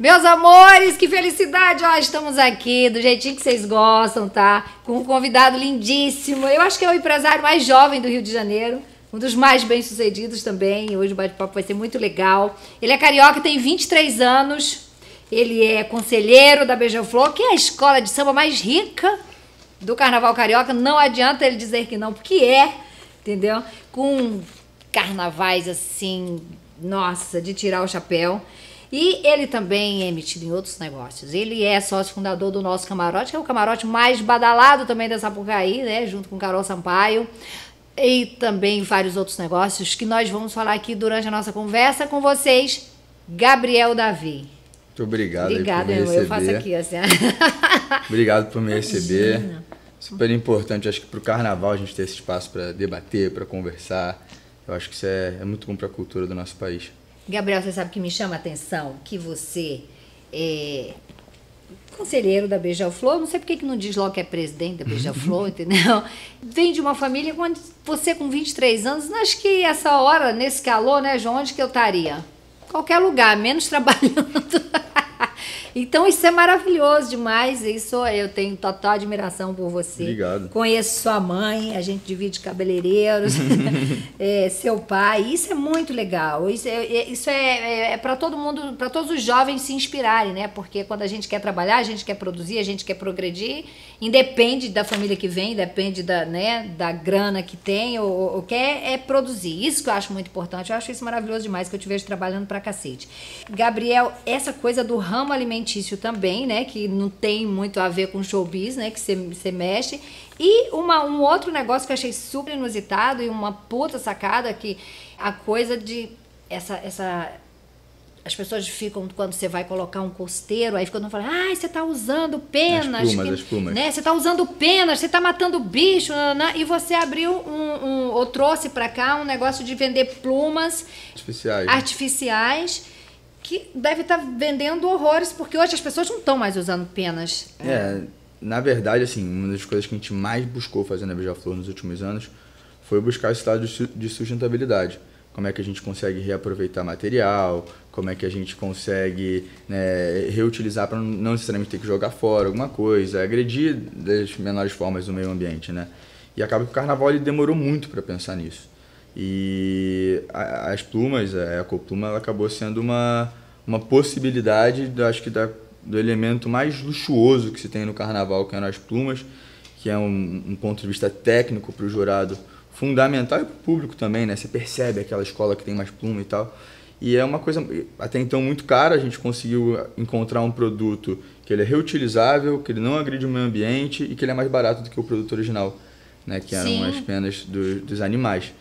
Meus amores, que felicidade! Ó, estamos aqui do jeitinho que vocês gostam, tá? Com um convidado lindíssimo. Eu acho que é o empresário mais jovem do Rio de Janeiro. Um dos mais bem-sucedidos também. Hoje o bate-papo vai ser muito legal. Ele é carioca, tem 23 anos. Ele é conselheiro da Beija-Flor, que é a escola de samba mais rica do Carnaval Carioca. Não adianta ele dizer que não, porque é, entendeu? Com carnavais assim, nossa, de tirar o chapéu. E ele também é metido em outros negócios. Ele é sócio fundador do nosso camarote, que é o camarote mais badalado também da Sapucaí, né? Junto com Carol Sampaio. E também vários outros negócios que nós vamos falar aqui durante a nossa conversa com vocês. Gabriel Davi. Muito obrigado Obrigada, por me receber. Eu faço aqui assim. Obrigado por me receber. Imagina. Super importante, acho que para o carnaval a gente ter esse espaço para debater, para conversar. Eu acho que isso é, é muito bom para a cultura do nosso país. Gabriel, você sabe que me chama a atenção que você é conselheiro da Beija-Flor, não sei por que não diz logo que é presidente da Beija-Flor, entendeu? Vem de uma família quando você com 23 anos, acho que essa hora, nesse calor, né, João, onde que eu estaria? Qualquer lugar, menos trabalhando. Então isso é maravilhoso demais. Isso eu tenho total admiração por você. Obrigado. Conheço sua mãe, a gente divide cabeleireiros, é, seu pai. Isso é muito legal. Isso é, é- isso é, é, para todo mundo, para todos os jovens se inspirarem, né? Porque quando a gente quer trabalhar, a gente quer produzir, a gente quer progredir, independe da família que vem, depende da, né, da grana que tem, ou, ou quer é produzir. Isso que eu acho muito importante. Eu acho isso maravilhoso demais, que eu te vejo trabalhando pra cacete. Gabriel, essa coisa do ramo alimentício também, né? Que não tem muito a ver com showbiz, né? Que você, mexe. E uma, um outro negócio que eu achei super inusitado e uma puta sacada que a coisa de essa, essa as pessoas ficam, quando você vai colocar um costeiro, aí ficam falando, ai, você tá usando penas. As plumas, que- as plumas. Né? Você tá usando penas, você tá matando bicho, e você abriu um, um ou trouxe pra cá um negócio de vender plumas Especiais. artificiais que deve estar vendendo horrores, porque hoje as pessoas não estão mais usando penas. É, na verdade, assim, uma das coisas que a gente mais buscou fazer na Beija-Flor nos últimos anos foi buscar esse lado de su- de sustentabilidade. Como é que a gente consegue reaproveitar material, como é que a gente consegue né, reutilizar para não necessariamente ter que jogar fora alguma coisa, agredir das menores formas do meio ambiente, né? E acaba que o carnaval ele demorou muito para pensar nisso. E a- as plumas, a ecopluma, ela acabou sendo uma, uma possibilidade, do- acho que da, do elemento mais luxuoso que se tem no carnaval, que eram as plumas, que é um, um ponto de vista técnico para o jurado fundamental e para o público também, né? Você percebe aquela escola que tem mais pluma e tal. E é uma coisa até então muito cara, a gente conseguiu encontrar um produto que ele é reutilizável, que ele não agride o meio ambiente e que ele é mais barato do que o produto original, né? Que eram Sim. as penas do- dos animais.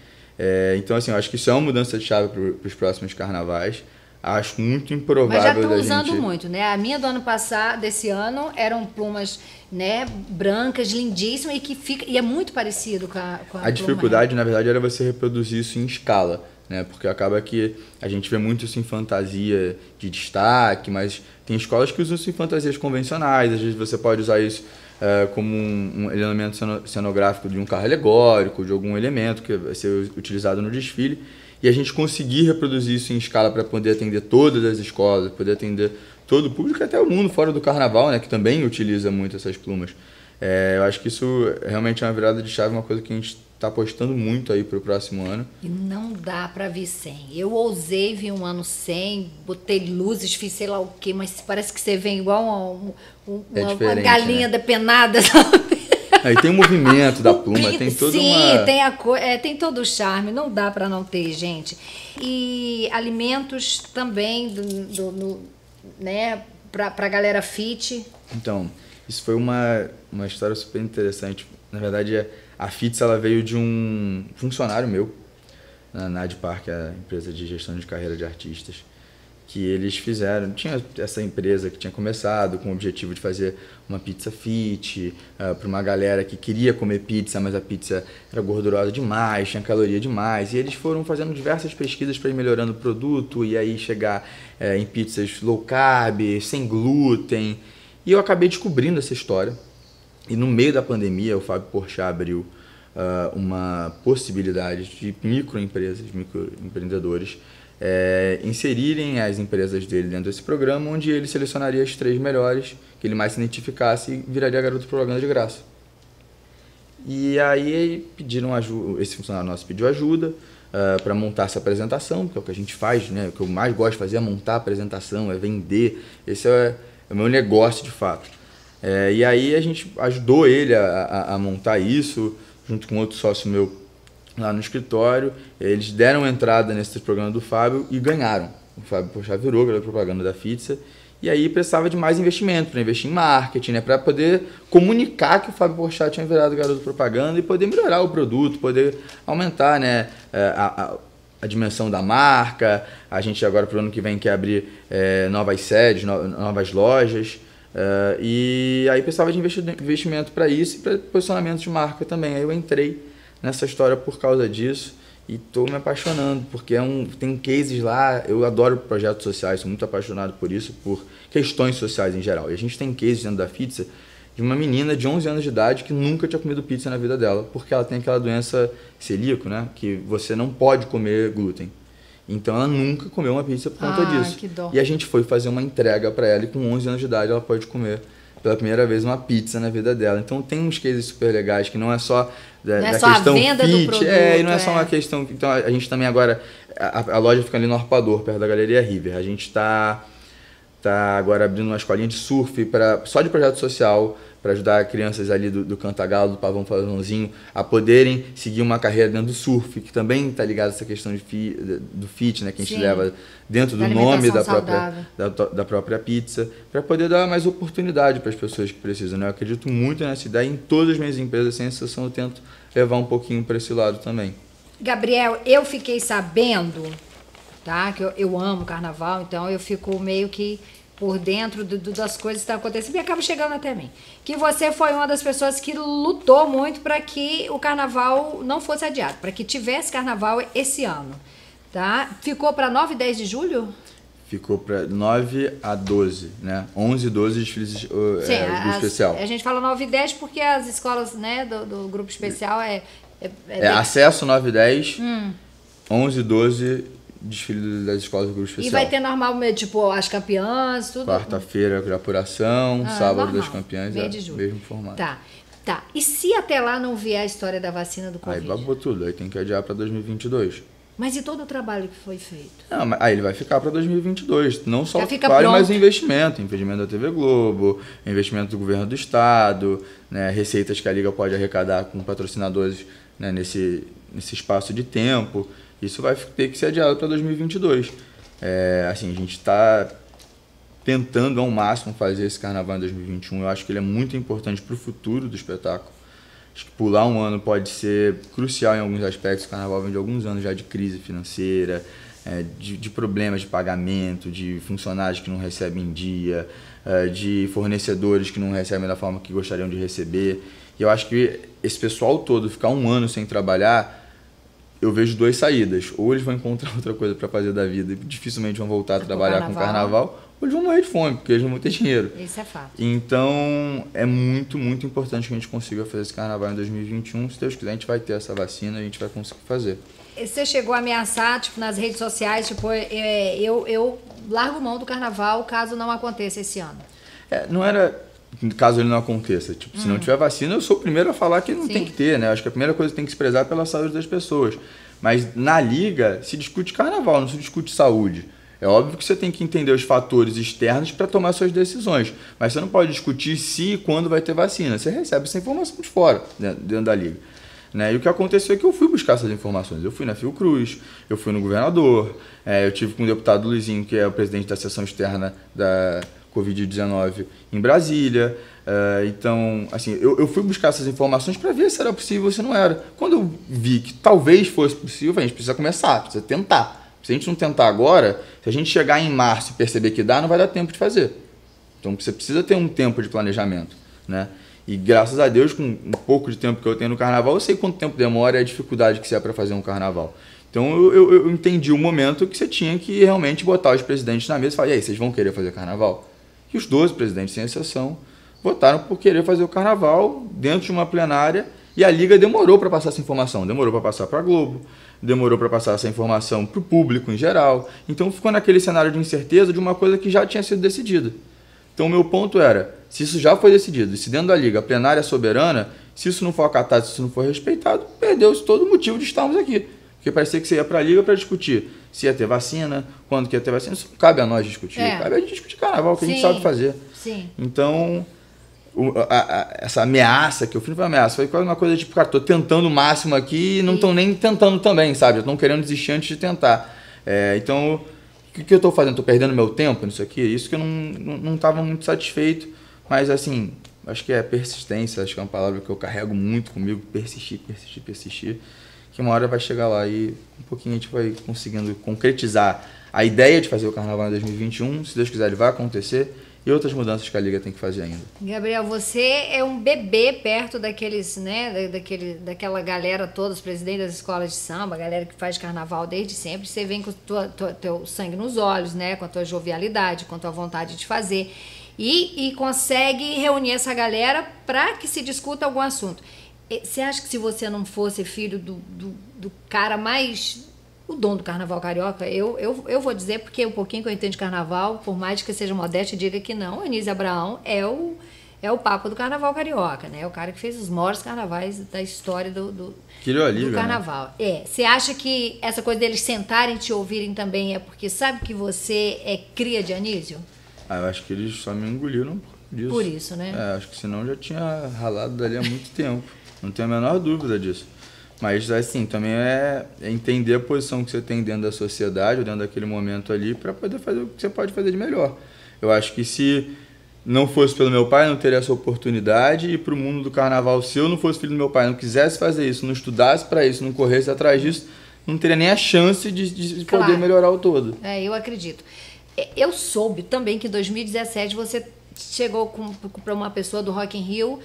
É, então, assim, eu acho que isso é uma mudança de chave para os próximos carnavais. Acho muito improvável Mas já estão usando gente... muito, né? A minha do ano passado, desse ano, eram plumas, né, brancas, lindíssimas e que fica e é muito parecido com a com a, A pluma dificuldade, na verdade, era você reproduzir isso em escala, né? Porque acaba que a gente vê muito isso em fantasia de destaque, mas tem escolas que usam isso em fantasias convencionais. Às vezes você pode usar isso eh, como um, um elemento ceno- cenográfico de um carro alegórico, de algum elemento que vai ser utilizado no desfile. E a gente conseguir reproduzir isso em escala para poder atender todas as escolas, poder atender todo o público, até o mundo fora do carnaval, né? Que também utiliza muito essas plumas. É, eu acho que isso realmente é uma virada de chave, uma coisa que a gente está apostando muito aí para o próximo ano. E não dá pra vir sem. Eu ousei vir um ano sem, botei luzes, fiz sei lá o quê, mas parece que você vem igual uma, um- É uma- uma galinha né? depenada, sabe? Aí tem o movimento da pluma, tem toda Sim, uma. tem, a co- é, tem todo o charme, não dá pra não ter, gente. E alimentos também, do, do- no- né, pra, pra galera fit. Então, isso foi uma, uma história super interessante. Na verdade, a FITS ela veio de um funcionário meu, na NAD Park, a empresa de gestão de carreira de artistas, que eles fizeram. Tinha essa empresa que tinha começado com o objetivo de fazer uma pizza fit para uma galera que queria comer pizza, mas a pizza era gordurosa demais, tinha caloria demais. E eles foram fazendo diversas pesquisas para ir melhorando o produto e aí chegar eh, em pizzas low carb, sem glúten. E eu acabei descobrindo essa história. E no meio da pandemia, o Fábio Porchat abriu ah, uma possibilidade de microempresas, microempreendedores, é, inserirem as empresas dele dentro desse programa, onde ele selecionaria as três melhores, que ele mais se identificasse e viraria garoto propaganda de graça. E aí pediram ajuda, esse funcionário nosso pediu ajuda uh, ah, para montar essa apresentação, que é o que a gente faz, né? O que eu mais gosto de fazer é montar a apresentação, é vender. Esse é, é o meu negócio de fato. É, e aí a gente ajudou ele a, a, a, montar isso, junto com outro sócio meu lá no escritório. Eles deram entrada nesse programa do Fábio e ganharam. O Fábio Pochá virou garoto propaganda da Fitza. E aí precisava de mais investimento, para investir em marketing, né? para poder comunicar que o Fábio Porchat tinha virado garoto propaganda e poder melhorar o produto, poder aumentar né, é, a, a, a dimensão da marca. A gente agora para o ano que vem quer abrir é, novas sedes, no, novas lojas. É, e aí precisava de investimento para isso e para posicionamento de marca também. Aí eu entrei nessa história por causa disso e estou me apaixonando, porque é um, tem cases lá, eu adoro projetos sociais, sou muito apaixonado por isso, por questões sociais em geral. E a gente tem cases dentro da pizza de uma menina de 11 anos de idade que nunca tinha comido pizza na vida dela, porque ela tem aquela doença celíaco, né, que você não pode comer glúten. Então ela nunca comeu uma pizza por conta ah, disso. E a gente foi fazer uma entrega para ela e com 11 anos de idade ela pode comer pela primeira vez uma pizza na vida dela. Então tem uns cases super legais que não é só da, não é da só questão a venda fit, do produto, é, e não é, é, só uma questão. Então a gente também agora a, a loja fica ali no Arpador, perto da Galeria River. A gente está tá agora abrindo uma escolinha de surf para só de projeto social para ajudar crianças ali do, do Cantagalo, do Pavão Pavãozinho, a poderem seguir uma carreira dentro do surf, que também está ligado a essa questão de fi, do fit, né, que a gente Sim. leva dentro do nome da própria, da, da, própria pizza, para poder dar mais oportunidade para as pessoas que precisam. Né? Eu acredito muito nessa ideia em todas as minhas empresas, sem exceção, eu tento levar um pouquinho para esse lado também. Gabriel, eu fiquei sabendo, tá, que eu, eu amo carnaval, então eu fico meio que por dentro do, do, das coisas que estão acontecendo e acaba chegando até mim. Que você foi uma das pessoas que lutou muito para que o carnaval não fosse adiado, para que tivesse carnaval esse ano. Tá? Ficou para 9 e 10 de julho? Ficou para 9 a 12, né? 11 e 12 desfiles uh, Sim, é, grupo especial. A gente fala 9 e 10 porque as escolas né, do, do grupo especial é. É, é, é acesso 9 e 10, hum. 11 e 12 desfile das escolas do grupo especial. E vai ter normal, tipo, as campeãs, tudo? Quarta-feira de apuração, ah, sábado normal. das campeãs, é, de julho. mesmo formato. Tá. Tá. E se até lá não vier a história da vacina do Covid? Aí babou tudo, aí tem que adiar para 2022. Mas e todo o trabalho que foi feito? Não, mas aí ele vai ficar para 2022. Não só o trabalho, mas o investimento. Investimento da TV Globo, investimento do governo do estado, né, receitas que a Liga pode arrecadar com patrocinadores né, nesse, nesse espaço de tempo. Isso vai ter que ser adiado para 2022. É, assim, a gente está tentando ao máximo fazer esse carnaval em 2021. Eu acho que ele é muito importante para o futuro do espetáculo. Acho que pular um ano pode ser crucial em alguns aspectos. O carnaval vem de alguns anos já de crise financeira, é, de, de, problemas de pagamento, de funcionários que não recebem em dia, é, de fornecedores que não recebem da forma que gostariam de receber. E eu acho que esse pessoal todo ficar um ano sem trabalhar eu vejo duas saídas. Ou eles vão encontrar outra coisa para fazer da vida e dificilmente vão voltar a trabalhar com carnaval, ou eles vão morrer de fome, porque eles não vão ter dinheiro. Isso é fato. Então, é muito, muito importante que a gente consiga fazer esse carnaval em 2021. Se Deus quiser, a gente vai ter essa vacina e a gente vai conseguir fazer. Você chegou a ameaçar, tipo, nas redes sociais, tipo, é, eu, eu largo mão do carnaval caso não aconteça esse ano. É, não era caso ele não aconteça. Tipo, se não hum. tiver vacina, eu sou o primeiro a falar que não Sim. tem que ter, né? Acho que a primeira coisa que tem que se prezar é pela saúde das pessoas. Mas na liga se discute carnaval, não se discute saúde. É óbvio que você tem que entender os fatores externos para tomar suas decisões, mas você não pode discutir se e quando vai ter vacina. Você recebe essa informação de fora, dentro da liga. Né? E o que aconteceu é que eu fui buscar essas informações. Eu fui na Fiocruz, eu fui no governador, é, eu tive com o deputado Luizinho, que é o presidente da seção externa da, Covid-19 em Brasília. Uh, então, assim, eu, eu, fui buscar essas informações para ver se era possível ou se não era. Quando eu vi que talvez fosse possível, a gente precisa começar, precisa tentar. Se a gente não tentar agora, se a gente chegar em março e perceber que dá, não vai dar tempo de fazer. Então você precisa ter um tempo de planejamento, né? E graças a Deus, com um pouco de tempo que eu tenho no carnaval, eu sei quanto tempo demora e a dificuldade que é para fazer um carnaval. Então eu, eu, eu, entendi o momento que você tinha que realmente botar os presidentes na mesa e falar: e aí, vocês vão querer fazer carnaval? E os 12 presidentes, sem exceção, votaram por querer fazer o carnaval dentro de uma plenária E a liga demorou para passar essa informação, demorou para passar para a Globo, demorou para passar essa informação para o público em geral. Então ficou naquele cenário de incerteza de uma coisa que já tinha sido decidida. Então o meu ponto era, se isso já foi decidido, se dentro da liga a plenária é soberana, se isso não for acatado, se isso não for respeitado, perdeu-se todo o motivo de estarmos aqui. Porque parecia que você ia para a liga para discutir se ia ter vacina, quando que ia ter vacina. Isso não cabe a nós discutir. É. Cabe a gente discutir carnaval, que Sim. a gente sabe fazer. Sim. Então, o, a, a, essa ameaça que eu fiz não foi ameaça, foi quase uma coisa tipo, cara, tô tentando o máximo aqui e não estão nem tentando também, sabe? Estão querendo desistir antes de tentar. É, então, o que, que eu estou fazendo? Estou perdendo meu tempo nisso aqui? Isso que eu não estava não, não muito satisfeito, mas assim, acho que é persistência, acho que é uma palavra que eu carrego muito comigo, persistir, persistir, persistir que uma hora vai chegar lá e um pouquinho a gente vai conseguindo concretizar a ideia de fazer o carnaval em 2021. Se Deus quiser, ele vai acontecer. E outras mudanças que a Liga tem que fazer ainda. Gabriel, você é um bebê perto daqueles, né, daquele, daquela galera toda, os presidentes das escolas de samba, a galera que faz carnaval desde sempre. Você vem com tua, tua, teu sangue nos olhos, né, com a tua jovialidade, com a tua vontade de fazer. E, e consegue reunir essa galera para que se discuta algum assunto. Você acha que se você não fosse filho do, do, do, cara mais. o dono do carnaval carioca, eu, eu, eu vou dizer, porque um pouquinho que eu entendo de carnaval, por mais que seja modesta, diga que não, Anísio Abraão é o, é o papa do carnaval carioca, né? É o cara que fez os maiores carnavais da história do, do, liga, do né? carnaval. Né? É. Você acha que essa coisa deles sentarem e te ouvirem também é porque sabe que você é cria de Anísio? Ah, eu acho que eles só me engoliram por disso. Por isso, né? É, acho que senão já tinha ralado dali há muito tempo. Não tenho a menor dúvida disso. Mas, assim, também é, entender a posição que você tem dentro da sociedade, dentro daquele momento ali, para poder fazer o que você pode fazer de melhor. Eu acho que se não fosse pelo meu pai, não teria essa oportunidade. E para o mundo do carnaval, se eu não fosse filho do meu pai, não quisesse fazer isso, não estudasse para isso, não corresse atrás disso, não teria nem a chance de, de claro. poder melhorar o todo. É, eu acredito. É, eu soube também que em 2017 você chegou para uma pessoa do Rock in Rio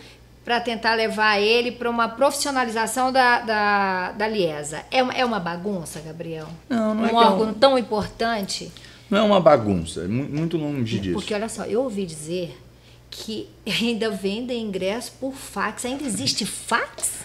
para tentar levar ele para uma profissionalização da, da, da Liesa. É, é uma bagunça, Gabriel? Não, não um é. Um órgão é um... tão importante? Não é uma bagunça, é muito longe disso. Porque olha só, eu ouvi dizer que ainda vendem ingresso por fax. Ainda existe fax?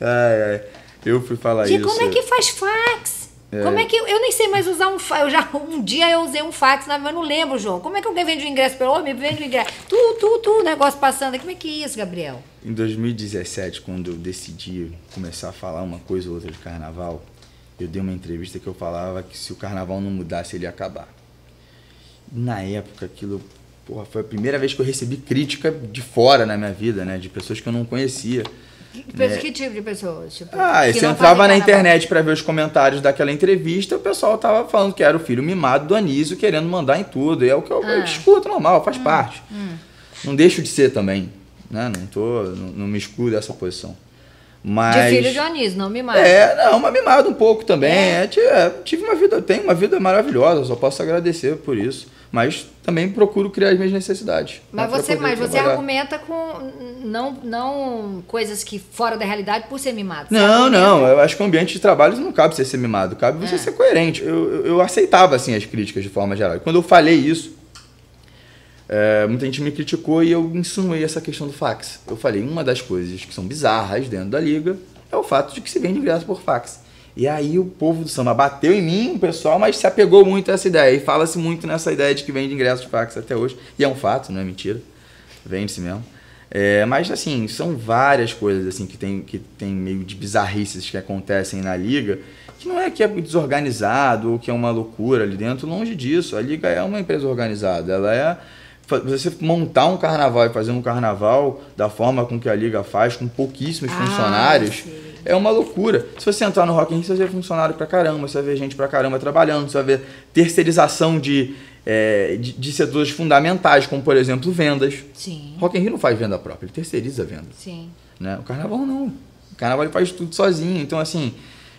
É, é. Eu fui falar de isso. Como é que faz fax? É. Como é que eu, eu, nem sei mais usar um fax? Eu já um dia eu usei um fax, mas não lembro, João. Como é que alguém vende o ingresso pelo homem? Vende o ingresso. Tu, tu, tu, negócio passando. Como é que é isso, Gabriel? Em 2017, quando eu decidi começar a falar uma coisa ou outra de carnaval, eu dei uma entrevista que eu falava que se o carnaval não mudasse, ele ia acabar. Na época, aquilo porra, foi a primeira vez que eu recebi crítica de fora na minha vida, né? De pessoas que eu não conhecia. Que, né? que tipo de pessoas? Tipo, ah, você entrava na internet para ver os comentários daquela entrevista, o pessoal tava falando que era o filho mimado do Anísio, querendo mandar em tudo. E é o que eu, ah. eu discuto normal, faz hum, parte. Hum. Não deixo de ser também. Né? Não, tô, não, não me excluo dessa posição. Mas... De filho de Anísio, não mimado. É, não, mas mimado um pouco também. É. É, tive uma vida, tenho uma vida maravilhosa, só posso agradecer por isso mas também procuro criar as minhas necessidades. Mas né, você, mas você argumenta com não, não coisas que fora da realidade por ser mimado. Você não, não. Eu acho que o ambiente de trabalho não cabe você ser mimado, cabe você é. ser coerente. Eu, eu, eu, aceitava assim as críticas de forma geral. E quando eu falei isso, é, muita gente me criticou e eu insinuei essa questão do fax. Eu falei, uma das coisas que são bizarras dentro da liga é o fato de que se vende ingresso por fax. E aí o povo do samba bateu em mim, o pessoal, mas se apegou muito a essa ideia. E fala-se muito nessa ideia de que vende ingressos de fax até hoje. E é um fato, não é mentira. Vende-se mesmo. É, mas assim, são várias coisas assim que tem, que tem meio de bizarrices que acontecem na liga, que não é que é desorganizado ou que é uma loucura ali dentro, longe disso. A liga é uma empresa organizada, ela é você montar um carnaval e fazer um carnaval da forma com que a liga faz, com pouquíssimos ah, funcionários. Sim é uma loucura. Se você entrar no Rock in Rio, você vai ver funcionário pra caramba, você vai ver gente pra caramba trabalhando, você vai ver terceirização de, é, de, de, setores fundamentais, como por exemplo vendas. Sim. Rock in Rio não faz venda própria, ele terceiriza a venda. Sim. Né? O carnaval não. O carnaval ele faz tudo sozinho. Então, assim,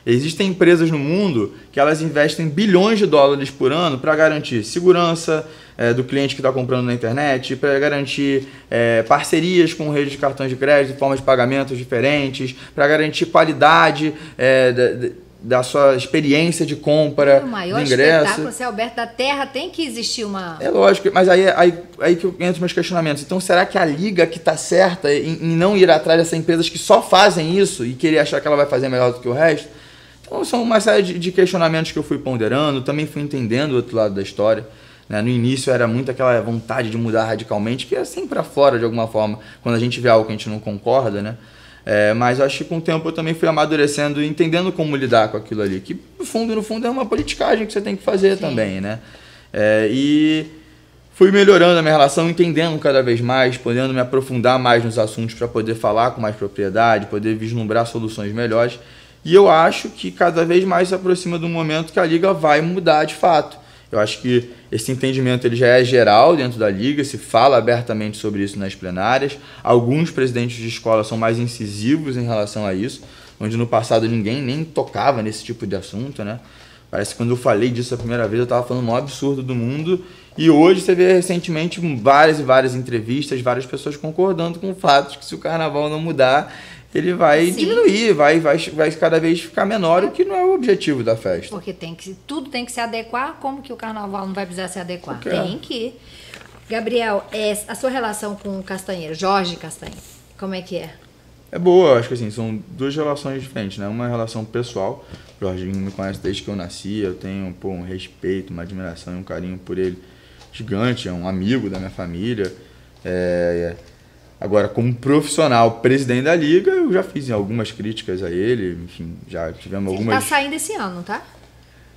Existem empresas no mundo que elas investem bilhões de dólares por ano para garantir segurança é, do cliente que está comprando na internet, para garantir é, parcerias com redes de cartões de crédito, formas de pagamentos diferentes, para garantir qualidade é, da sua experiência de compra, o maior ingresso. espetáculo, se é Alberto da Terra, tem que existir uma... É lógico, mas aí, aí, aí que entra meus questionamentos. Então, será que a liga que está certa em, em, não ir atrás dessas empresas que só fazem isso e querer achar que ela vai fazer melhor do que o resto? Então, são uma série de, de questionamentos que eu fui ponderando, também fui entendendo o outro lado da história. Né? No início era muito aquela vontade de mudar radicalmente, que é sempre para fora de alguma forma, quando a gente vê algo que a gente não concorda, né? É, mas acho que com o tempo eu também fui amadurecendo e entendendo como lidar com aquilo ali. Que no fundo, no fundo, é uma politicagem que você tem que fazer Sim. também, né? É, e fui melhorando a minha relação, entendendo cada vez mais, podendo me aprofundar mais nos assuntos para poder falar com mais propriedade, poder vislumbrar soluções melhores. E eu acho que cada vez mais se aproxima do momento que a liga vai mudar de fato. Eu acho que esse entendimento ele já é geral dentro da liga, se fala abertamente sobre isso nas plenárias. Alguns presidentes de escola são mais incisivos em relação a isso, onde no passado ninguém nem tocava nesse tipo de assunto, né? Parece que quando eu falei disso a primeira vez eu estava falando o maior absurdo do mundo. E hoje você vê recentemente várias e várias entrevistas, várias pessoas concordando com o fato de que se o carnaval não mudar, ele vai Sim. diminuir, vai, vai, vai cada vez ficar menor, o que não é o objetivo da festa. Porque tem que, tudo tem que se adequar, como que o carnaval não vai precisar se adequar? Porque tem é. que. Gabriel, é, a sua relação com o Castanheiro, Jorge Castanheiro, como é que é? É boa, acho que assim, são duas relações diferentes, né? Uma relação pessoal, o Jorginho me conhece desde que eu nasci, eu tenho pô, um respeito, uma admiração e um carinho por ele gigante, é um amigo da minha família. É, é Agora, como profissional, presidente da liga, eu já fiz algumas críticas a ele, enfim, já tivemos Sim, algumas. Está saindo esse ano, tá?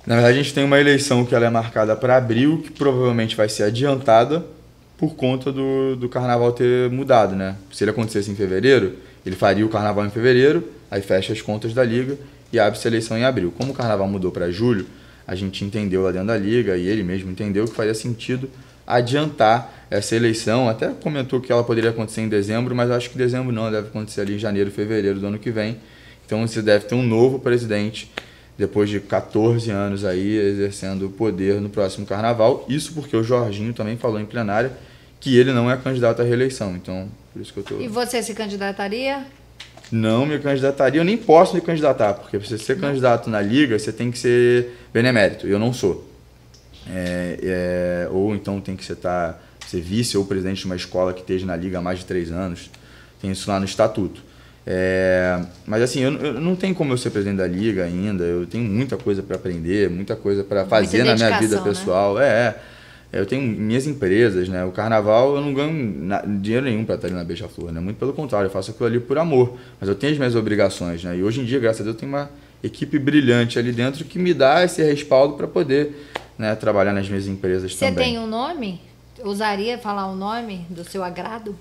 Na verdade, a gente tem uma eleição que ela é marcada para abril, que provavelmente vai ser adiantada por conta do, do carnaval ter mudado, né? Se ele acontecesse em fevereiro, ele faria o carnaval em fevereiro, aí fecha as contas da liga e abre-se a eleição em abril. Como o carnaval mudou para julho, a gente entendeu lá dentro da liga e ele mesmo entendeu que fazia sentido adiantar essa eleição. Até comentou que ela poderia acontecer em dezembro, mas acho que dezembro não, deve acontecer ali em janeiro, fevereiro do ano que vem. Então você deve ter um novo presidente depois de 14 anos aí exercendo o poder no próximo carnaval. Isso porque o Jorginho também falou em plenária que ele não é candidato à reeleição. Então, por isso que eu tô E você se candidataria? Não me candidataria, eu nem posso me candidatar, porque para você ser candidato na liga, você tem que ser benemérito. Eu não sou. É, é, ou então tem que ser, tá, ser vice ou presidente de uma escola que esteja na liga há mais de três anos. Tem isso lá no estatuto. É, mas assim, eu, eu, não tenho como eu ser presidente da liga ainda. Eu tenho muita coisa para aprender, muita coisa para fazer na minha vida né? pessoal. Né? É, eu tenho minhas empresas, né? O carnaval eu não ganho dinheiro nenhum para estar ali na Beija-Flor, né? Muito pelo contrário, eu faço aquilo ali por amor. Mas eu tenho as minhas obrigações, né? E hoje em dia, graças a Deus, eu tenho uma equipe brilhante ali dentro que me dá esse respaldo para poder né, trabalhar nas minhas empresas Você também. Você tem um nome? Usaria falar um nome do seu agrado?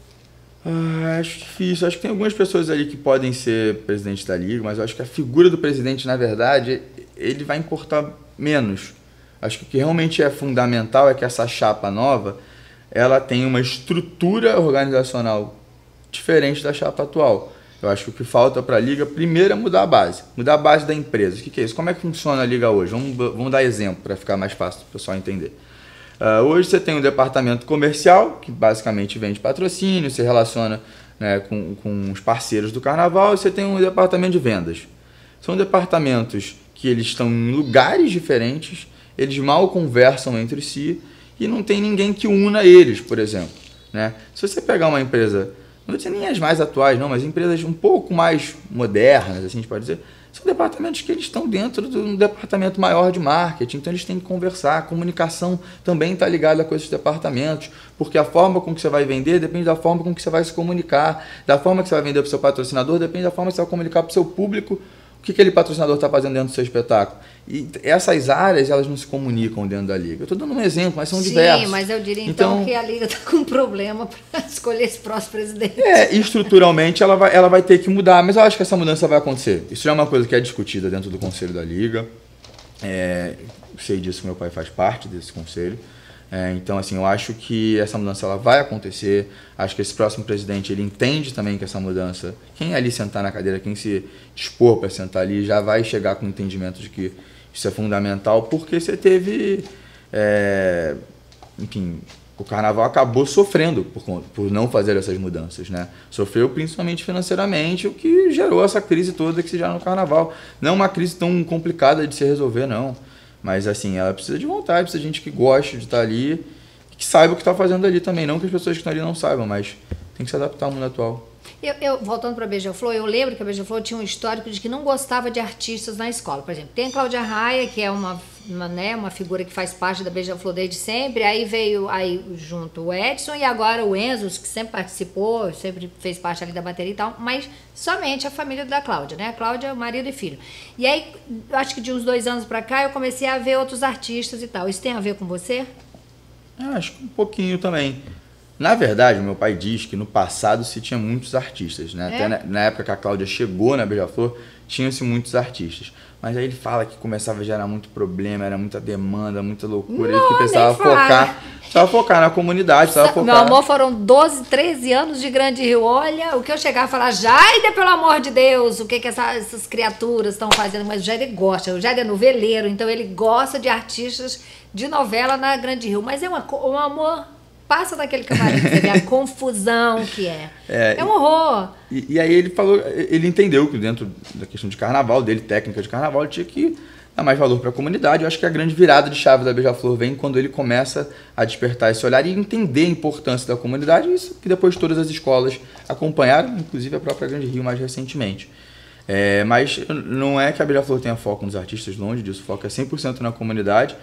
Ah, acho difícil. Acho que tem algumas pessoas ali que podem ser presidente da liga, mas eu acho que a figura do presidente, na verdade, ele vai importar menos. Acho que o que realmente é fundamental é que essa chapa nova ela tem uma estrutura organizacional diferente da chapa atual. Eu acho que o que falta para a liga, primeiro, é mudar a base. Mudar a base da empresa. O que, que é isso? Como é que funciona a liga hoje? Vamos, vamos dar exemplo para ficar mais fácil para o pessoal entender. Uh, hoje você tem um departamento comercial, que basicamente vende patrocínio, se relaciona né, com, com os parceiros do carnaval, e você tem um departamento de vendas. São departamentos que eles estão em lugares diferentes, eles mal conversam entre si e não tem ninguém que una eles, por exemplo. Né? Se você pegar uma empresa não vou dizer nem as mais atuais, não, mas empresas um pouco mais modernas, assim a gente pode dizer, são departamentos que eles estão dentro de um departamento maior de marketing, então eles têm que conversar. A comunicação também está ligada com esses departamentos, porque a forma com que você vai vender depende da forma com que você vai se comunicar, da forma que você vai vender para o seu patrocinador depende da forma que você vai comunicar para o seu público que aquele patrocinador está fazendo dentro do seu espetáculo. E essas áreas, elas não se comunicam dentro da liga. Eu estou dando um exemplo, mas são Sim, diversos. Sim, mas eu diria então, então que a liga está com um problema para escolher esse próximo presidente. É, estruturalmente ela vai, ela vai ter que mudar, mas eu acho que essa mudança vai acontecer. Isso já é uma coisa que é discutida dentro do conselho da liga. É, sei disso, meu pai faz parte desse conselho. É, então, assim, eu acho que essa mudança ela vai acontecer. Acho que esse próximo presidente ele entende também que essa mudança, quem ali sentar na cadeira, quem se dispor para sentar ali, já vai chegar com o entendimento de que isso é fundamental, porque você teve, é, enfim, o carnaval acabou sofrendo por, por não fazer essas mudanças, né? Sofreu principalmente financeiramente, o que gerou essa crise toda que se já no carnaval. Não é uma crise tão complicada de se resolver, não. Mas assim, ela precisa de vontade, precisa de gente que goste de estar ali, que saiba o que está fazendo ali também. Não que as pessoas que estão ali não saibam, mas tem que se adaptar ao mundo atual. Eu, eu, voltando para Beija-Flor, eu lembro que a Beija-Flor tinha um histórico de que não gostava de artistas na escola. Por exemplo, tem a Cláudia Raia, que é uma, uma, né, uma figura que faz parte da Beija-Flor desde sempre. Aí veio aí junto o Edson e agora o Enzo, que sempre participou, sempre fez parte ali da bateria e tal. Mas somente a família da Cláudia, né? A Cláudia, marido e filho. E aí, acho que de uns dois anos para cá, eu comecei a ver outros artistas e tal. Isso tem a ver com você? Eu acho que um pouquinho também. Na verdade, meu pai diz que no passado se tinha muitos artistas, né? É? Até na, na, época que a Cláudia chegou na Beija-Flor, tinham-se muitos artistas. Mas aí ele fala que começava a gerar muito problema, era muita demanda, muita loucura, Não, e que precisava focar, precisava focar na comunidade, precisava focar... Meu amor, foram 12, 13 anos de Grande Rio. Olha, o que eu chegava a falar, Jaide, pelo amor de Deus, o que, que essa, essas criaturas estão fazendo? Mas o Jaide gosta, o Jaide é noveleiro, então ele gosta de artistas de novela na Grande Rio. Mas é uma, um amor passa daquele camarim, você vê a confusão que é. É, é um horror. E, e, aí ele falou, ele entendeu que dentro da questão de carnaval, dele, técnica de carnaval, ele tinha que dar mais valor para a comunidade. Eu acho que a grande virada de chave da Beija-Flor vem quando ele começa a despertar esse olhar e entender a importância da comunidade, isso que depois todas as escolas acompanharam, inclusive a própria Grande Rio mais recentemente. É, mas não é que a Beija-Flor tenha foco nos artistas, longe disso, o foco é 100% na comunidade.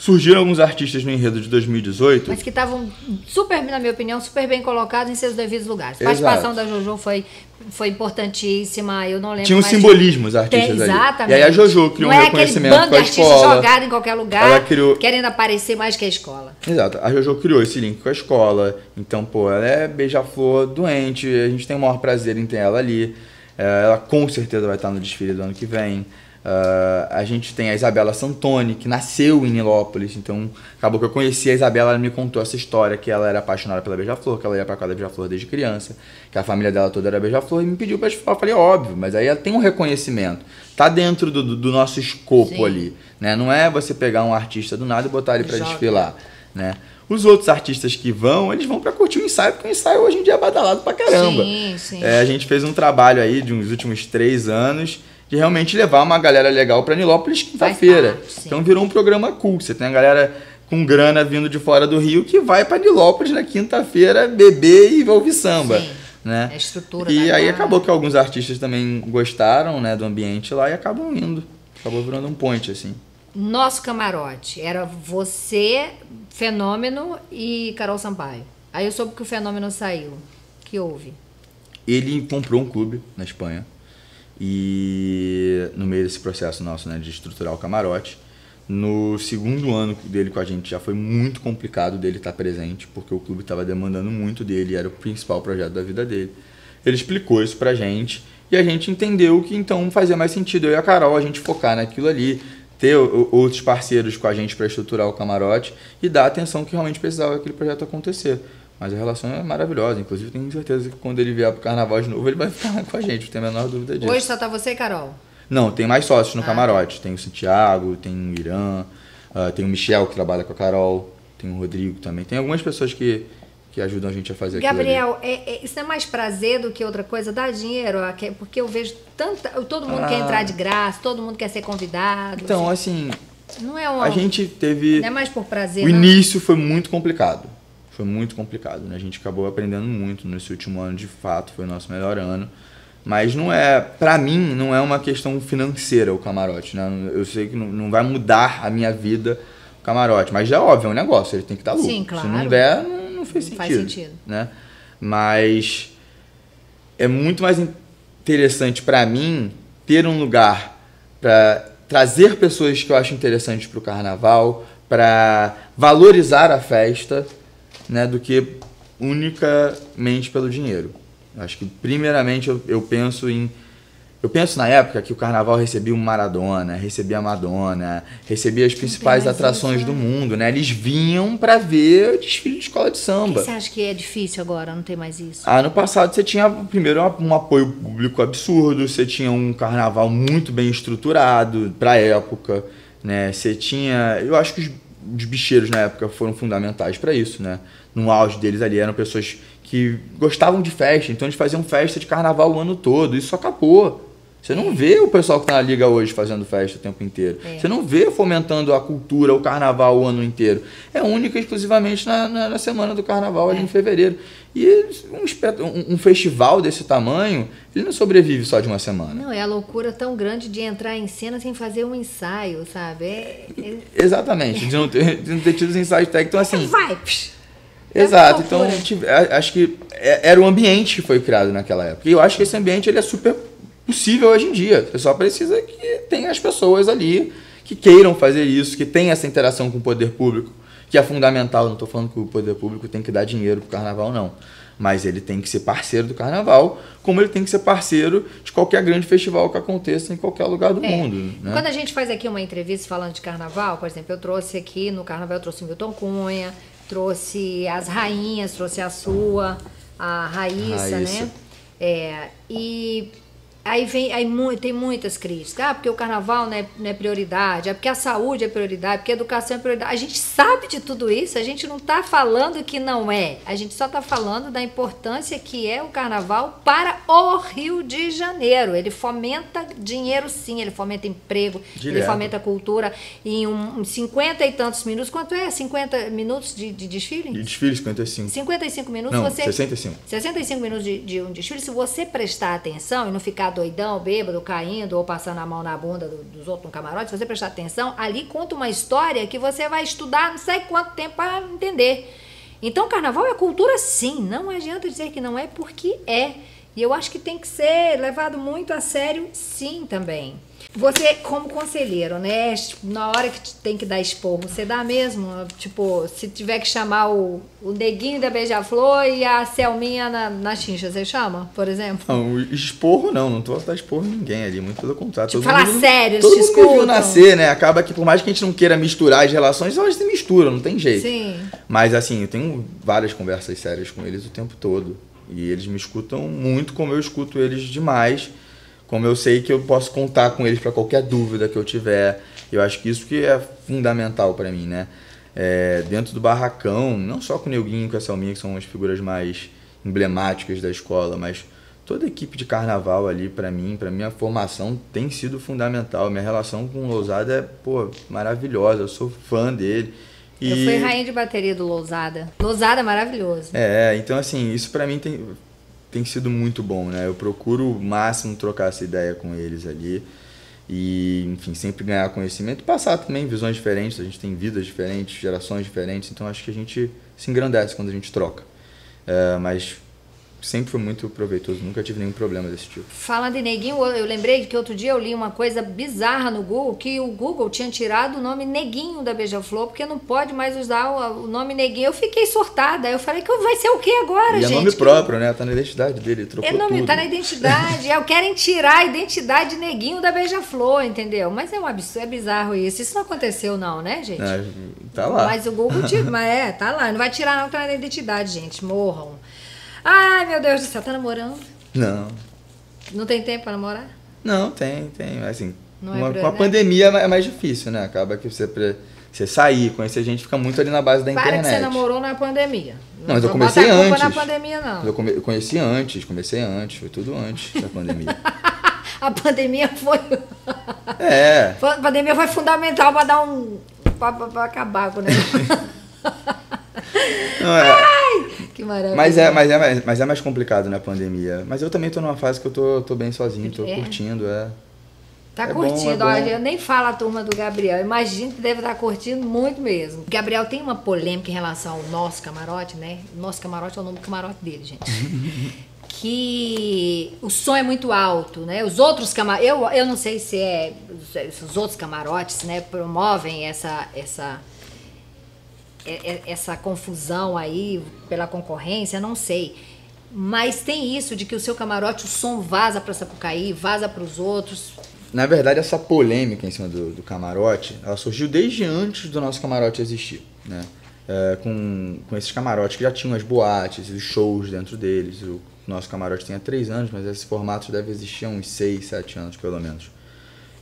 Surgiram alguns artistas no enredo de 2018. Mas que estavam super, na minha opinião, super bem colocados em seus devidos lugares. A participação da Jojo foi, foi importantíssima. Eu não lembro. Tinha um simbolismo os artistas Tem, Exatamente. E aí a Jojo criou não um é reconhecimento bando com a de escola. jogado em qualquer lugar, ela criou... querendo aparecer mais que a escola. Exato. A Jojo criou esse link com a escola. Então, pô, ela é beija-flor doente. A gente tem o maior prazer em ter ela ali. É, ela com certeza vai estar no desfile do ano que vem. Uh, a gente tem a Isabela Santoni, que nasceu em Nilópolis, então acabou que eu conheci a Isabela, ela me contou essa história, que ela era apaixonada pela Beija-Flor, que ela ia pra casa da Beija-Flor desde criança, que a família dela toda era Beija-Flor, e me pediu pra desfilar. Eu falei, óbvio, mas aí ela tem um reconhecimento, tá dentro do, do nosso escopo Sim. ali, né? Não é você pegar um artista do nada e botar ele para desfilar, né? Os outros artistas que vão, eles vão para curtir o ensaio, porque o ensaio hoje em dia é badalado pra caramba. Sim, sim. É, a gente fez um trabalho aí de uns últimos três anos, de realmente levar uma galera legal para Nilópolis quinta-feira. Então virou um programa cool. Você tem a galera com grana vindo de fora do Rio que vai para Nilópolis na quinta-feira beber e ouvir samba. Sim. Né? É a estrutura e aí acabou que alguns artistas também gostaram né, do ambiente lá e acabam indo. Acabou virando um point, assim. Nosso camarote era você, Fenômeno e Carol Sampaio. Aí eu soube que o Fenômeno saiu. que houve? Ele comprou um clube na Espanha e no meio desse processo nosso né, de estruturar o camarote, no segundo ano dele com a gente já foi muito complicado dele estar presente, porque o clube estava demandando muito dele, era o principal projeto da vida dele. Ele explicou isso pra gente e a gente entendeu que então fazia mais sentido eu e a Carol a gente focar naquilo ali, ter outros parceiros com a gente para estruturar o camarote e dar a atenção que realmente precisava aquele projeto acontecer. Mas a relação é maravilhosa. Inclusive, tenho certeza que quando ele vier pro carnaval de novo, ele vai ficar com a gente, não tem a menor dúvida disso. Hoje só tá você e Carol? Não, tem mais sócios no ah. camarote. Tem o Santiago, tem o Irã, uh, tem o Michel que trabalha com a Carol, tem o Rodrigo também. Tem algumas pessoas que, que ajudam a gente a fazer Gabriel, é, é, isso é mais prazer do que outra coisa? Dá dinheiro? Porque eu vejo tanta. Todo mundo ah. quer entrar de graça, todo mundo quer ser convidado. Então, assim. Não é uma, A gente teve. Não é mais por prazer. O não? início foi muito complicado foi muito complicado, né? A gente acabou aprendendo muito nesse último ano, de fato, foi o nosso melhor ano. Mas não é, para mim, não é uma questão financeira o camarote, né? Eu sei que não, não vai mudar a minha vida o camarote, mas já é óbvio, é um negócio, ele tem que dar lucro. Sim, claro. Se não der, não, não fez não sentido. Faz sentido. Né? Mas é muito mais interessante para mim ter um lugar para trazer pessoas que eu acho interessantes para o carnaval, para valorizar a festa né, do que unicamente pelo dinheiro. Acho que primeiramente eu, eu penso em eu penso na época que o carnaval recebia o Maradona, recebia a Madonna, recebia as principais atrações do mundo, né? Eles vinham para ver o desfile de escola de samba. você acha que é difícil agora, não tem mais isso? Ah, no passado você tinha primeiro um apoio público absurdo, você tinha um carnaval muito bem estruturado para época, né? Você tinha, eu acho que os os bicheiros na época foram fundamentais para isso, né? No auge deles ali eram pessoas que gostavam de festa, então eles faziam festa de carnaval o ano todo. Isso acabou. Você não vê o pessoal que está na liga hoje fazendo festa o tempo inteiro. É. Você não vê fomentando a cultura, o carnaval o ano inteiro. É única e exclusivamente na, na, na semana do carnaval, é. ali em fevereiro. E um, um, festival desse tamanho, ele não sobrevive só de uma semana. Não, é a loucura tão grande de entrar em cena sem fazer um ensaio, sabe? É, é... Exatamente, de não, ter, de não ter tido os ensaios técnicos. Então, assim. Vai! Exato, então acho que é, era o ambiente que foi criado naquela época. E eu acho que esse ambiente ele é super possível hoje em dia. Você só precisa que tenha as pessoas ali que queiram fazer isso, que tenham essa interação com o poder público, que é fundamental. Não estou falando que o poder público tem que dar dinheiro para o carnaval, não. Mas ele tem que ser parceiro do carnaval, como ele tem que ser parceiro de qualquer grande festival que aconteça em qualquer lugar do é. mundo. Né? Quando a gente faz aqui uma entrevista falando de carnaval, por exemplo, eu trouxe aqui no carnaval, eu trouxe o Milton Cunha, trouxe as rainhas, trouxe a sua, a Raíssa, Raíssa. né? É, e Aí vem, aí tem muitas críticas. Ah, porque o carnaval não é, não é prioridade, é porque a saúde é prioridade, porque a educação é prioridade. A gente sabe de tudo isso, a gente não está falando que não é. A gente só está falando da importância que é o carnaval para o Rio de Janeiro. Ele fomenta dinheiro sim, ele fomenta emprego, Direto. ele fomenta cultura. Em um, 50 e tantos minutos, quanto é? 50 minutos de, de desfile? De desfile, 55. 55 minutos. Não, você, 65. 65 minutos de, de um desfile. Se você prestar atenção e não ficar doidão, bêbado, caindo ou passando a mão na bunda dos outros no camarote, se você prestar atenção, ali conta uma história que você vai estudar não sei quanto tempo para entender. Então, carnaval é cultura sim, não adianta dizer que não é, porque é. E eu acho que tem que ser levado muito a sério sim também. Você, como conselheiro, né? Na hora que tem que dar esporro, você dá mesmo? Tipo, se tiver que chamar o, o neguinho da Beija-Flor e a Selminha na, na chincha, você chama, por exemplo? Não, esporro não, não tô a dar esporro em ninguém ali, muito pelo contrário. Tipo, falar mundo, sério, todo mundo viu nascer, né? Acaba que por mais que a gente não queira misturar as relações, elas se misturam, não tem jeito. Sim. Mas assim, eu tenho várias conversas sérias com eles o tempo todo. E eles me escutam muito como eu escuto eles demais como eu sei que eu posso contar com eles para qualquer dúvida que eu tiver. Eu acho que isso que é fundamental para mim, né? É, dentro do barracão, não só com o Neuguinho e com a Selminha, que são as figuras mais emblemáticas da escola, mas toda a equipe de carnaval ali, para mim, para minha formação, tem sido fundamental. Minha relação com o Lousada é, pô, maravilhosa. Eu sou fã dele. E... Eu fui rainha de bateria do Lousada. Lousada é maravilhoso. É, então assim, isso para mim tem tem sido muito bom, né? Eu procuro o máximo trocar essa ideia com eles ali e, enfim, sempre ganhar conhecimento e passar também visões diferentes. A gente tem vidas diferentes, gerações diferentes, então acho que a gente se engrandece quando a gente troca. É, mas sempre foi muito proveitoso, nunca tive nenhum problema desse tipo. Falando em neguinho, eu lembrei que outro dia eu li uma coisa bizarra no Google, que o Google tinha tirado o nome neguinho da Beija-Flor, porque não pode mais usar o, nome neguinho. Eu fiquei surtada, eu falei que vai ser o que agora, e gente? é nome próprio, né? Tá na identidade dele, trocou é nome, tudo. Tá na identidade, eu querem tirar a identidade de neguinho da Beija-Flor, entendeu? Mas é um absurdo, é bizarro isso. Isso não aconteceu não, né, gente? É, tá lá. Mas o Google tira, mas é, tá lá. Não vai tirar não, tá na identidade, gente. Morram. Ai, meu Deus do céu, tá namorando? Não. Não tem tempo pra namorar? Não, tem, tem. Assim, Não uma, é com a pandemia é mais difícil, né? Acaba que você, você sair, conhecer gente, fica muito ali na base da Para internet. Para que você namorou na pandemia. Não, mas eu comecei antes. na pandemia, não. Eu, come, eu conheci antes, comecei antes, foi tudo antes da pandemia. a pandemia foi. É. A pandemia foi fundamental para dar um. para acabar com o negócio. É. Ai, que maravilha. Mas é, mas, é, mas é mais complicado na né, pandemia. Mas eu também tô numa fase que eu tô, tô bem sozinho, tô é. curtindo, é. Tá é curtindo, bom, é olha, eu nem falo a turma do Gabriel. Imagino que deve estar curtindo muito mesmo. O Gabriel tem uma polêmica em relação ao nosso camarote, né? Nosso camarote é o nome do camarote dele, gente. que o som é muito alto, né? Os outros camarotes, eu, eu não sei se é se os outros camarotes, né, promovem essa essa é, é, essa confusão aí pela concorrência, não sei. Mas tem isso de que o seu camarote, o som vaza para Sapucaí, vaza para os outros. Na verdade, essa polêmica em cima do, do, camarote, ela surgiu desde antes do nosso camarote existir, né? É, com, com esses camarotes que já tinham as boates, os shows dentro deles. O nosso camarote há três anos, mas esses formatos devem existir há uns seis, sete anos, pelo menos.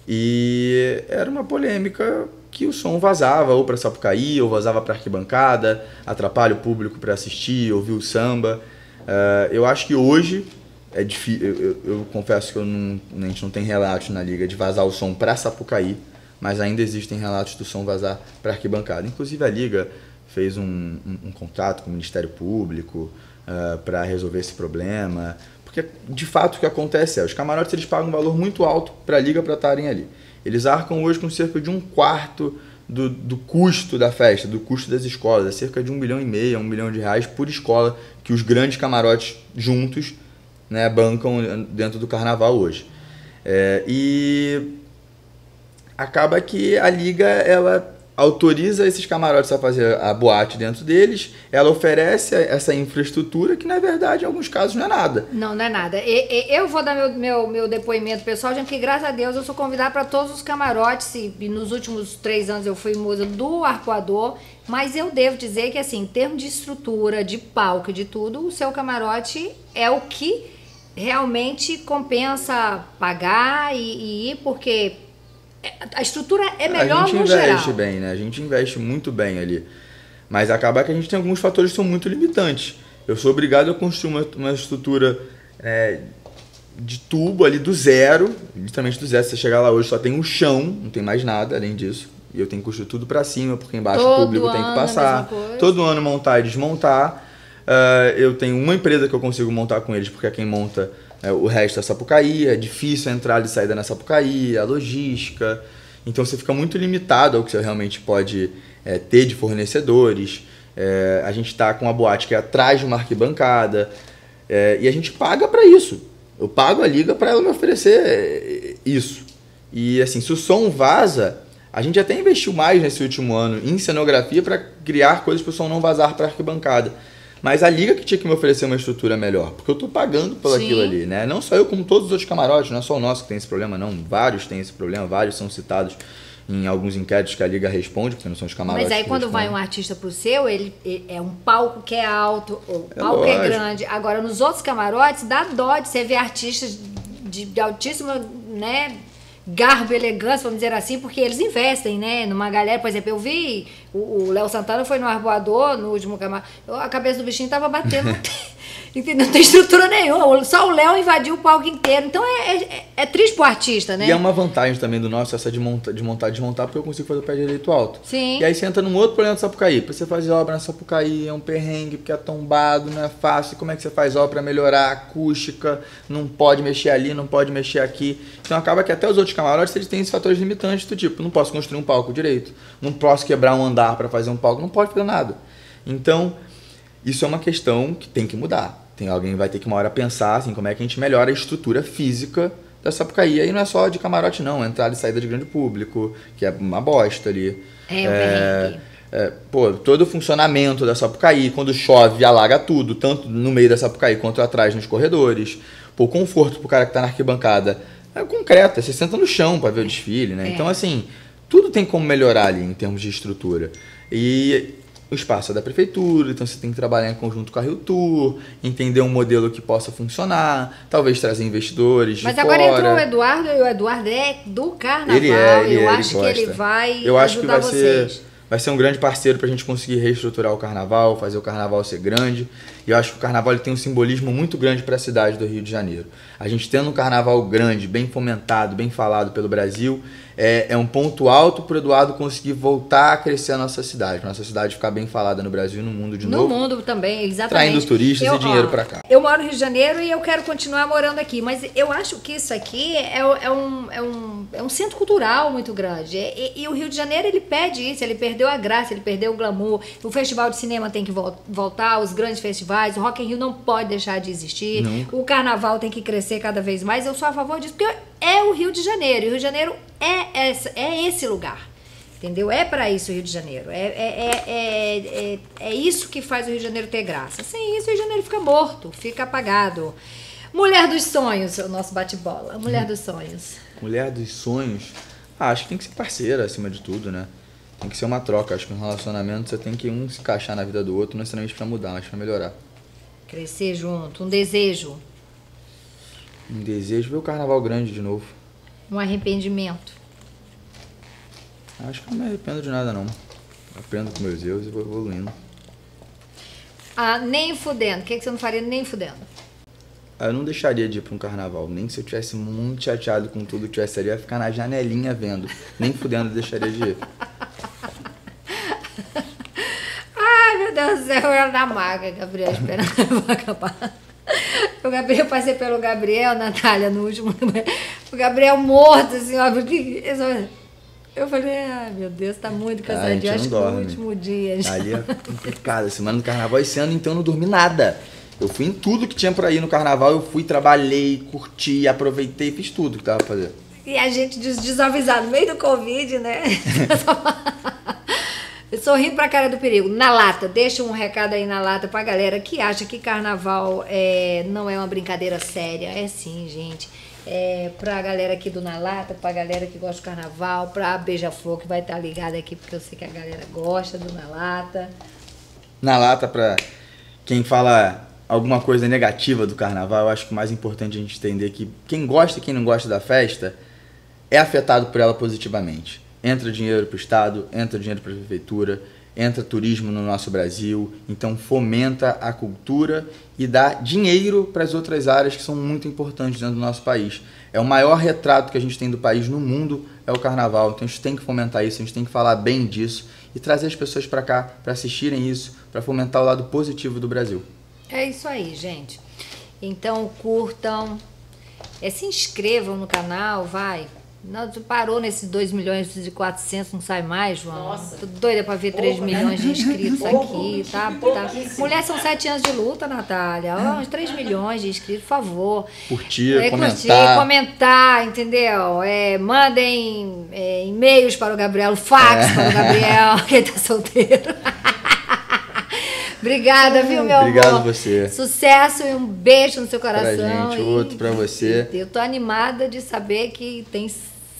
E era uma polêmica que o som vazava ou para Sapucaí, ou vazava para arquibancada, atrapalha o público para assistir, ouvir o samba. Uh, eu acho que hoje é difícil. Eu, eu, eu, confesso que eu não, a gente não tem relatos na liga de vazar o som para Sapucaí, mas ainda existem relatos do som vazar para arquibancada. Inclusive a liga fez um, um, um contato com o Ministério Público uh, ah, para resolver esse problema, porque de fato o que acontece é os camarotes eles pagam um valor muito alto para a liga para estarem ali. Eles arcam hoje com cerca de um quarto do, do custo da festa, do custo das escolas, é cerca de um milhão e meio, um milhão de reais por escola que os grandes camarotes juntos né, bancam dentro do carnaval hoje. É, e acaba que a liga ela autoriza esses camarotes a fazer a boate dentro deles, ela oferece essa infraestrutura que na verdade em alguns casos não é nada. Não, não é nada. E, e, eu vou dar meu, meu, meu depoimento pessoal, gente, que graças a Deus eu sou convidada para todos os camarotes e, e, nos últimos três anos eu fui musa do Arcoador, mas eu devo dizer que assim, em termos de estrutura, de palco, de tudo, o seu camarote é o que realmente compensa pagar e, e ir, porque a estrutura é melhor no geral. A gente investe geral. bem, né? A gente investe muito bem ali. Mas acaba que a gente tem alguns fatores que são muito limitantes. Eu sou obrigado a construir uma, uma estrutura é, de tubo ali do zero, literalmente do zero. Se você chegar lá hoje só tem o um chão, não tem mais nada além disso. E eu tenho que construir tudo para cima, porque embaixo Todo o público tem que passar. Todo ano montar e desmontar. Uh, eu tenho uma empresa que eu consigo montar com eles, porque é quem monta é, o resto é Sapucaí, é difícil entrar e sair da Sapucaí, a logística. Então você fica muito limitado ao que você realmente pode é, ter de fornecedores. É, a gente está com uma boate que é atrás de uma arquibancada é, e a gente paga para isso. Eu pago a liga para ela me oferecer é, isso. E assim, se o som vaza, a gente até investiu mais nesse último ano em cenografia para criar coisas para o som não vazar para a arquibancada. Mas a liga que tinha que me oferecer uma estrutura melhor, porque eu estou pagando por Sim. aquilo ali, né? Não só eu, como todos os outros camarotes, não é só o nosso que tem esse problema, não. Vários têm esse problema, vários são citados em alguns inquéritos que a liga responde, porque não são os camarotes. Mas aí quando respondem. vai um artista pro seu, ele, ele, é um palco que é alto, o é palco é grande. Agora nos outros camarotes dá dó de você ver artistas de, de altíssima, né, garbo e elegância, vamos dizer assim, porque eles investem, né? Numa galera, por exemplo, eu vi o Léo Santana foi no Arboador, no último camarada, a cabeça do bichinho tava batendo. Entendeu? Não tem estrutura nenhuma. Só o Léo invadiu o palco inteiro. Então é, é, é, triste pro artista, né? E é uma vantagem também do nosso essa de montar, de montar, desmontar, porque eu consigo fazer o pé direito alto. Sim. E aí você entra num outro problema do Sapucaí. Pra você fazer obra na Sapucaí é um perrengue, porque é tombado, não é fácil. Como é que você faz obra pra melhorar a acústica? Não pode mexer ali, não pode mexer aqui. Então acaba que até os outros camarotes eles têm esses fatores limitantes do tipo, não posso construir um palco direito, não posso quebrar um andar para fazer um palco, não pode fazer nada. Então, isso é uma questão que tem que mudar. Tem alguém vai ter que uma hora pensar assim, como é que a gente melhora a estrutura física da Sapucaí. E aí não é só de camarote, não. Entrada e saída de grande público, que é uma bosta ali. É, é, é, pô, todo o funcionamento da Sapucaí, quando chove, alaga tudo, tanto no meio da Sapucaí quanto atrás nos corredores. Pô, conforto pro cara que tá na arquibancada é concreto, você senta no chão para ver o desfile, né? É. Então, assim, tudo tem como melhorar ali em termos de estrutura. E o espaço é da prefeitura, então você tem que trabalhar em conjunto com a Rio Tour, entender um modelo que possa funcionar, talvez trazer investidores. Mas agora fora. entrou o Eduardo, e o Eduardo é do carnaval. Ele é, ele eu é, acho que ele vai eu acho que vai vocês. Ser, vai ser um grande parceiro para a gente conseguir reestruturar o carnaval, fazer o carnaval ser grande. E eu acho que o carnaval ele tem um simbolismo muito grande para a cidade do Rio de Janeiro. A gente tendo um carnaval grande, bem fomentado, bem falado pelo Brasil, é, é um ponto alto para o Eduardo conseguir voltar a crescer a nossa cidade, nossa cidade ficar bem falada no Brasil e no mundo de no novo. No mundo também, exatamente. Traindo turistas eu, e dinheiro para cá. Eu moro no Rio de Janeiro e eu quero continuar morando aqui, mas eu acho que isso aqui é, é, um, é, um, é um centro cultural muito grande. E, e, o Rio de Janeiro, ele pede isso, ele perdeu a graça, ele perdeu o glamour. O festival de cinema tem que voltar, os grandes festivais, o Rock in Rio não pode deixar de existir, o carnaval tem que crescer cada vez mais. Eu sou a favor disso, porque é o Rio de Janeiro. E o Rio de Janeiro é, essa, é esse lugar. Entendeu? É para isso o Rio de Janeiro. É, é, é, é, é isso que faz o Rio de Janeiro ter graça. Sem isso, o Rio de Janeiro fica morto, fica apagado. Mulher dos sonhos, o nosso bate-bola. Mulher dos sonhos. Mulher dos sonhos? Ah, acho que tem que ser parceira acima de tudo, né? Tem que ser uma troca. Acho que um relacionamento você tem que um se encaixar na vida do outro, não necessariamente para mudar, mas para melhorar. Crescer junto, um desejo. Um desejo ver o carnaval grande de novo. Um arrependimento. Acho que não me arrependo de nada, não. Aprendo com meus erros e vou evoluindo. Ah, nem fudendo. O que, que você não faria nem fudendo? Eu não deixaria de ir pra um carnaval. Nem se eu tivesse muito chateado com tudo que tivesse ali, eu ia ficar na janelinha vendo. Nem fudendo eu deixaria de ir. Ai, meu Deus do céu, eu era da maga, Gabriel, esperando vai acabar. O Gabriel, eu passei pelo Gabriel, Natália, no último. O Gabriel morto, assim, ó. porque- Eu falei, ai meu Deus, tá muito Ah, gente cansadinho. Acho que foi o dorme. último dia. já. Ali é complicado. Semana do carnaval, esse ano então eu não dormi nada. Eu fui em tudo que tinha por aí no carnaval, eu fui, trabalhei, curti, aproveitei, fiz tudo que tava pra fazer. E a gente des desavisado, no meio do Covid, né? Sorrindo pra cara do perigo. Na lata, deixa um recado aí na lata pra galera que acha que carnaval é, não é uma brincadeira séria. É sim, gente. É, pra galera aqui do Na Lata, pra galera que gosta do carnaval, pra Beija-Flor, que vai estar ligada aqui, porque eu sei que a galera gosta do Na Lata. Na lata, pra quem fala alguma coisa negativa do carnaval, eu acho que o mais importante a gente entender que quem gosta e quem não gosta da festa é afetado por ela positivamente. Entra dinheiro para o Estado, entra dinheiro para a Prefeitura, entra turismo no nosso Brasil, então fomenta a cultura e dá dinheiro para as outras áreas que são muito importantes dentro do nosso país. É o maior retrato que a gente tem do país no mundo, é o carnaval. Então a gente tem que fomentar isso, a gente tem que falar bem disso e trazer as pessoas para cá para assistirem isso, para fomentar o lado positivo do Brasil. É isso aí, gente. Então curtam, é, se inscrevam no canal, vai. Não, parou nesses 2 milhões e 400, não sai mais, João. Nossa. Tô doida pra ver 3 milhões de inscritos aqui, tá? tá. Mulher são 7 anos de luta, Natália. Ó, uns 3 milhões de inscritos, por favor. Curtir, É, comentar. curtir, comentar, entendeu? É, mandem é, e-mails para o Gabriel, fax É. para o Gabriel, que ele tá solteiro. Obrigada, viu, meu Obrigado amor? você. Sucesso e um beijo no seu Pra coração. gente, e- outro pra você. Eu tô animada de saber que tem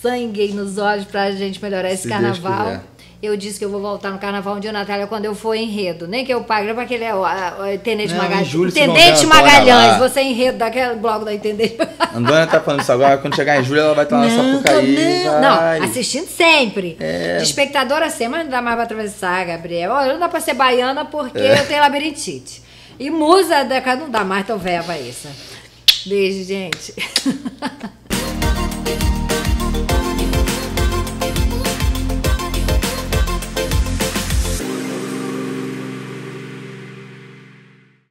sangue aí nos olhos pra gente melhorar esse Se carnaval. Eu disse que eu vou voltar no carnaval um dia, Natália, quando eu for enredo. Nem que eu pague, é pra aquele é, Tenente Não, Magalhães. julho Antônia Magalhães, lá. você é enredo daquele bloco da Intendente A Antônia tá falando isso agora, quando chegar em julho ela vai estar Sapucaí. não, vai. não, assistindo sempre. É. De espectadora sempre, mas não dá mais pra atravessar, Gabriel. Olha, não dá pra ser baiana porque É. eu tenho labirintite. E musa da casa não dá mais, velha pra isso. Beijo, gente.